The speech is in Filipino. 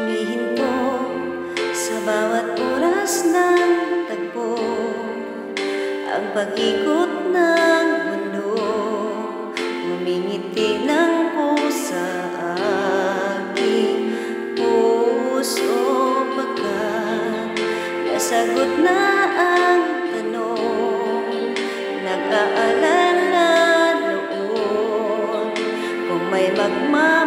humihinto sa bawat oras ng tagpo. Ang pag-ikot ng mundo humingiti ng pusa aking puso. Pagkat nasagot na ang tanong nag-aalala noon kung may magmahal